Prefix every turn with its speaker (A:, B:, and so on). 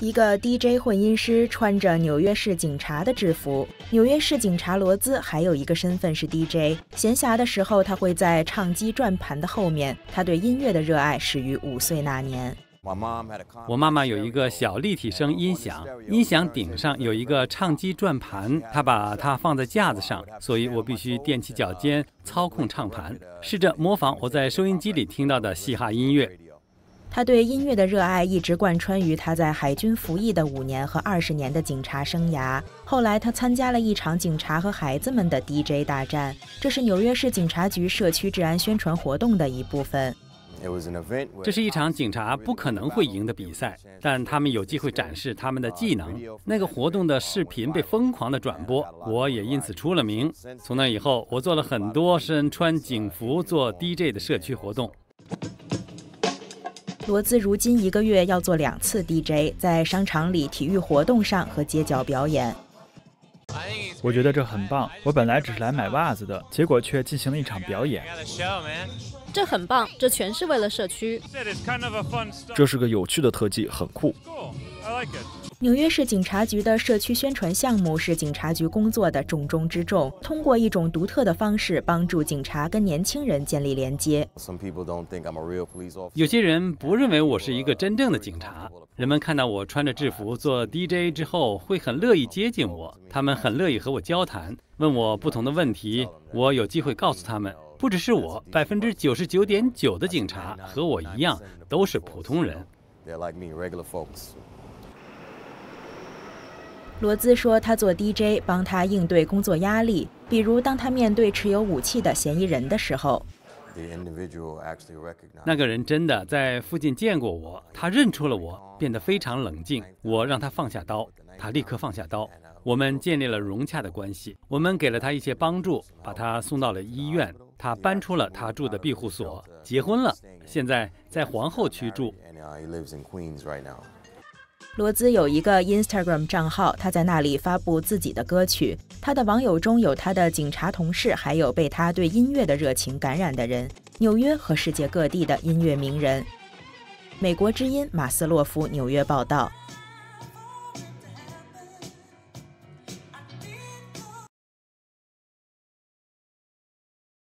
A: 一个 DJ 混音师穿着纽约市警察的制服。纽约市警察罗兹还有一个身份是 DJ，闲暇的时候他会在唱机转盘的后面。他对音乐的热爱始于五岁那年。
B: 我妈妈有一个小立体声音响，音响顶上有一个唱机转盘，她把它放在架子上，所以我必须踮起脚尖操控唱盘，试着模仿我在收音机里听到的嘻哈音乐。
A: 他对音乐的热爱一直贯穿于他在海军服役的五年和二十年的警察生涯。后来，他参加了一场警察和孩子们的 DJ 大战，这是纽约市警察局社区治安宣传活动的一部分。
B: 这是一场警察不可能会赢的比赛，但他们有机会展示他们的技能。那个活动的视频被疯狂的转播，我也因此出了名。从那以后，我做了很多身穿警服做 DJ 的社区活动。
A: 罗兹如今一个月要做两次 DJ，在商场里、体育活动上和街角表演。
C: 我觉得这很棒。我本来只是来买袜子的，结果却进行了一场表演。
D: 这很棒，这全是为了社区。
C: 这是个有趣的特技，很酷。
A: 纽约市警察局的社区宣传项目是警察局工作的重中之重，通过一种独特的方式帮助警察跟年轻人建立连接。
B: 有些人不认为我是一个真正的警察。人们看到我穿着制服做 DJ 之后，会很乐意接近我，他们很乐意和我交谈，问我不同的问题。我有机会告诉他们，不只是我，百分之九十九点九的警察和我一样，都是普通人。
A: 罗兹说：“他做 DJ 帮他应对工作压力，比如当他面对持有武器的嫌疑人的时候。
B: 那个人真的在附近见过我，他认出了我，变得非常冷静。我让他放下刀，他立刻放下刀。我们建立了融洽的关系。我们给了他一些帮助，把他送到了医院。他搬出了他住的庇护所，结婚了，现在在皇后区住。”
A: 罗兹有一个 Instagram 账号，他在那里发布自己的歌曲。他的网友中有他的警察同事，还有被他对音乐的热情感染的人，纽约和世界各地的音乐名人。美国之音马斯洛夫纽约报道。